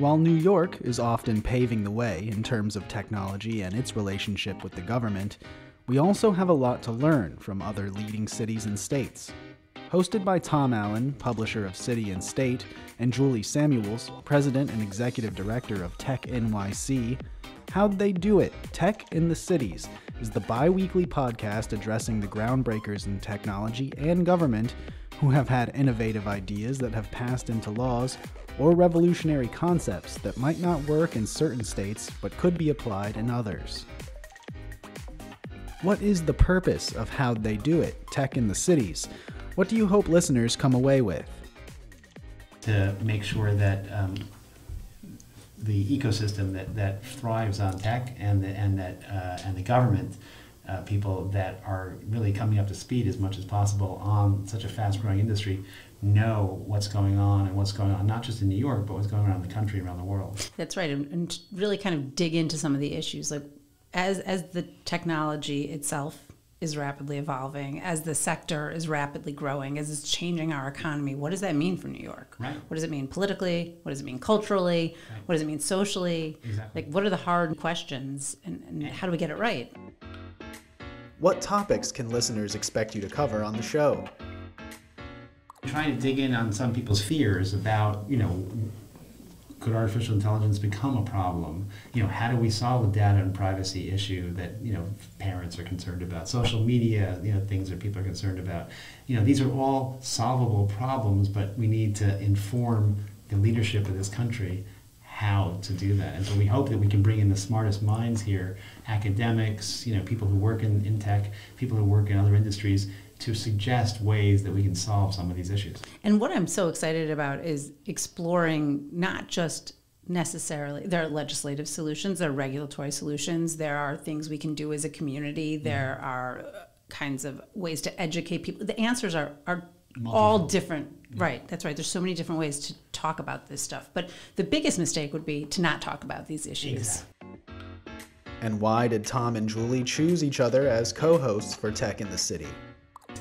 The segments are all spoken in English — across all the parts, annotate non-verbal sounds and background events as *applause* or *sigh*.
While New York is often paving the way in terms of technology and its relationship with the government, we also have a lot to learn from other leading cities and states. Hosted by Tom Allon, publisher of City and State, and Julie Samuels, president and executive director of Tech NYC, How'd They Do It? Tech in the Cities is the bi weekly podcast addressing the groundbreakers in technology and government who have had innovative ideas that have passed into laws or revolutionary concepts that might not work in certain states but could be applied in others. What is the purpose of How'd They Do It? Tech in the Cities? What do you hope listeners come away with? To make sure that um, the ecosystem that, that thrives on tech and the, and that uh, and the government uh, people that are really coming up to speed as much as possible on such a fast growing industry know what's going on and what's going on not just in New York but what's going on around the country around the world. That's right, and, and really kind of dig into some of the issues like as as the technology itself is rapidly evolving, as the sector is rapidly growing, as it's changing our economy, what does that mean for New York? Right. What does it mean politically? What does it mean culturally? Right. What does it mean socially? Exactly. Like, what are the hard questions and, and how do we get it right? What topics can listeners expect you to cover on the show? Trying to dig in on some people's fears about, you know, could artificial intelligence become a problem? You know, how do we solve the data and privacy issue that you know parents are concerned about? Social media, you know, things that people are concerned about. You know, these are all solvable problems, but we need to inform the leadership of this country how to do that. And so we hope that we can bring in the smartest minds here, academics, you know, people who work in, in tech, people who work in other industries, to suggest ways that we can solve some of these issues. And what I'm so excited about is exploring not just necessarily there are legislative solutions, there are regulatory solutions, there are things we can do as a community, Mm-hmm. there are uh, kinds of ways to educate people. The answers are are all Multifold. different. Right, that's right. There's so many different ways to talk about this stuff. But the biggest mistake would be to not talk about these issues. Exactly. And why did Tom and Julie choose each other as co hosts for Tech in the City?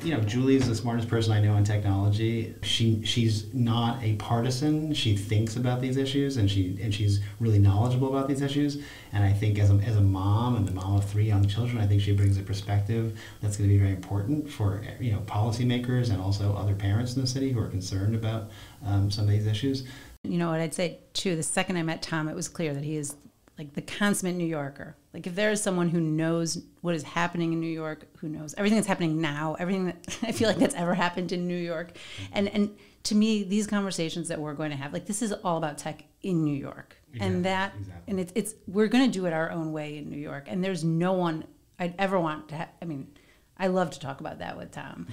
You know, Julie's the smartest person I know in technology. She she's not a partisan. She thinks about these issues, and she and she's really knowledgeable about these issues. And I think as a, as a mom and the mom of three young children, I think she brings a perspective that's going to be very important for you know policymakers and also other parents in the city who are concerned about um, some of these issues. You know what I'd say too, the second I met Tom, it was clear that he is like the consummate New Yorker. Like if there is someone who knows what is happening in New York, who knows everything that's happening now, everything that *laughs* I feel like that's ever happened in New York. Mm-hmm. And and to me, these conversations that we're going to have, like this is all about tech in New York. Exactly, and that exactly. and it's it's we're going to do it our own way in New York. And there's no one I'd ever want to have I mean, I love to talk about that with Tom.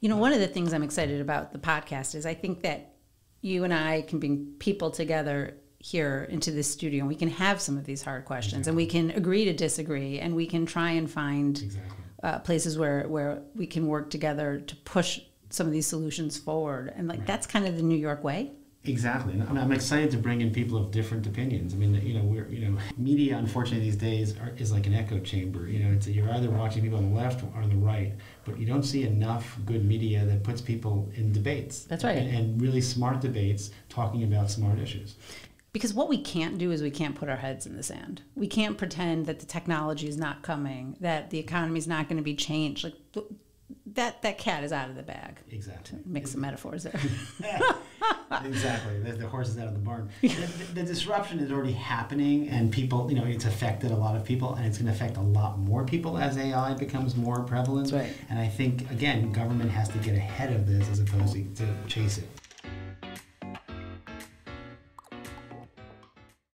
You know, one of the things I'm excited about the podcast is I think that you and I can bring people together here into this studio and we can have some of these hard questions and we can agree to disagree and we can try and find Exactly. uh, places where, where we can work together to push some of these solutions forward. And like that's kind of the New York way. Exactly, and I'm I'm excited to bring in people of different opinions. I mean, you know, we're you know, media unfortunately these days are, is like an echo chamber. You know, it's you're either watching people on the left or on the right, but you don't see enough good media that puts people in debates. That's right. and, and really smart debates talking about smart issues. Because what we can't do is we can't put our heads in the sand. We can't pretend that the technology is not coming, that the economy is not going to be changed. Like that, that cat is out of the bag. Exactly. Mix some metaphors there. *laughs* exactly. The, the horse is out of the barn. the, the disruption is already happening, and people, you know, it's affected a lot of people, and it's going to affect a lot more people as AI becomes more prevalent. Right. And I think, again, government has to get ahead of this as opposed to, to chase it.